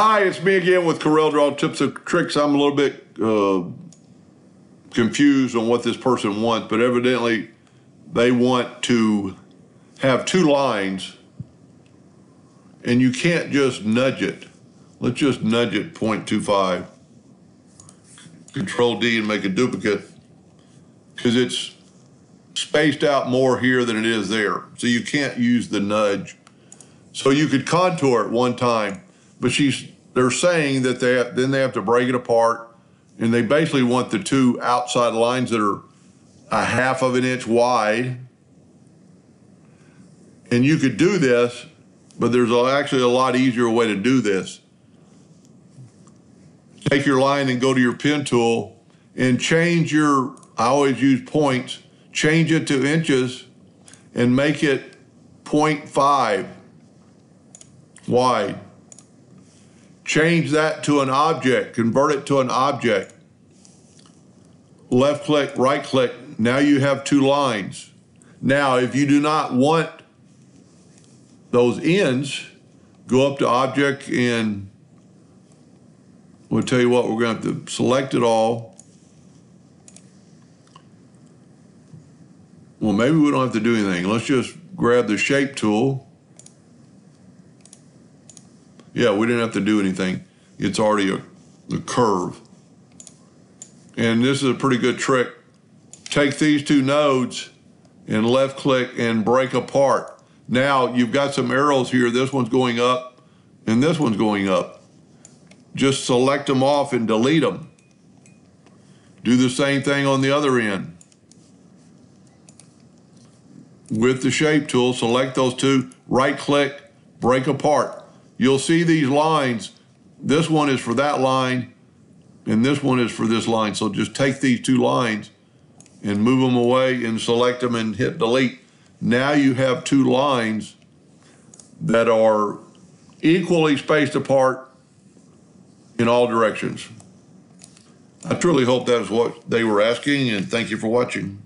Hi, it's me again with Corel Draw Tips and Tricks. I'm a little bit uh, confused on what this person wants, but evidently they want to have two lines and you can't just nudge it. Let's just nudge it 0.25. Control D and make a duplicate because it's spaced out more here than it is there. So you can't use the nudge. So you could contour it one time, but she's they're saying that they have, then they have to break it apart and they basically want the two outside lines that are a half of an inch wide. And you could do this, but there's actually a lot easier way to do this. Take your line and go to your pen tool and change your, I always use points, change it to inches and make it 0.5 wide. Change that to an object, convert it to an object. Left click, right click, now you have two lines. Now, if you do not want those ends, go up to object and we'll tell you what, we're going to have to select it all. Well, maybe we don't have to do anything. Let's just grab the shape tool yeah, we didn't have to do anything. It's already a, a curve. And this is a pretty good trick. Take these two nodes and left click and break apart. Now you've got some arrows here. This one's going up and this one's going up. Just select them off and delete them. Do the same thing on the other end. With the shape tool, select those two, right click, break apart you'll see these lines. This one is for that line, and this one is for this line. So just take these two lines and move them away and select them and hit delete. Now you have two lines that are equally spaced apart in all directions. I truly hope that is what they were asking, and thank you for watching.